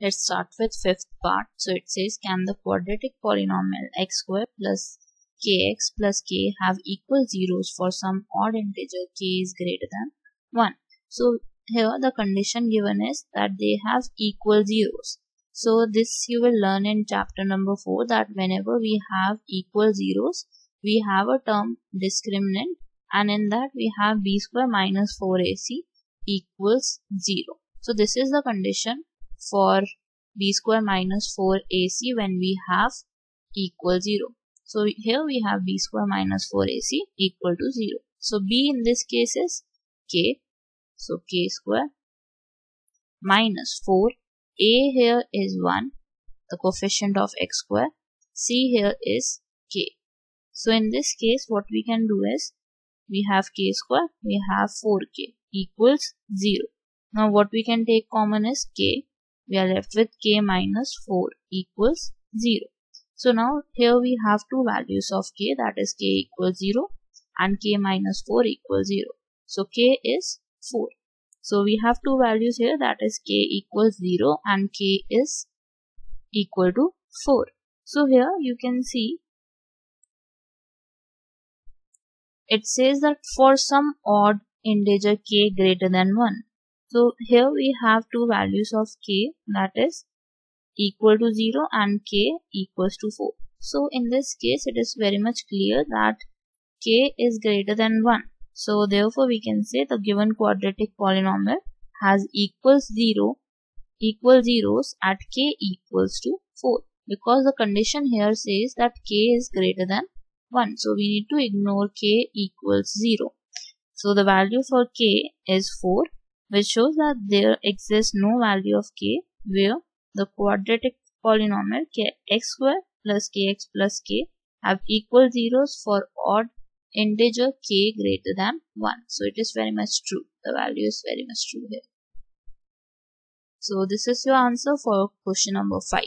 Let's start with fifth part. So it says can the quadratic polynomial x square plus kx plus k have equal zeros for some odd integer k is greater than 1. So here the condition given is that they have equal zeros. So this you will learn in chapter number 4 that whenever we have equal zeros, we have a term discriminant and in that we have b square minus 4ac equals 0. So this is the condition for b square minus 4ac when we have equal 0. So here we have b square minus 4ac equal to 0. So b in this case is k. So k square minus 4. a here is 1. The coefficient of x square. c here is k. So in this case what we can do is we have k square, we have 4k equals 0. Now what we can take common is k. We are left with k minus 4 equals 0. So now here we have two values of k that is k equals 0 and k minus 4 equals 0. So k is 4. So we have two values here that is k equals 0 and k is equal to 4. So here you can see it says that for some odd integer k greater than 1. So here we have two values of k that is equal to 0 and k equals to 4. So in this case it is very much clear that k is greater than 1. So therefore we can say the given quadratic polynomial has equals 0 equal zeros at k equals to 4 because the condition here says that k is greater than 1. So we need to ignore k equals 0. So the value for k is 4 which shows that there exists no value of k where the quadratic polynomial k x square plus kx plus k have equal zeros for odd integer k greater than 1. So it is very much true. The value is very much true here. So this is your answer for question number 5.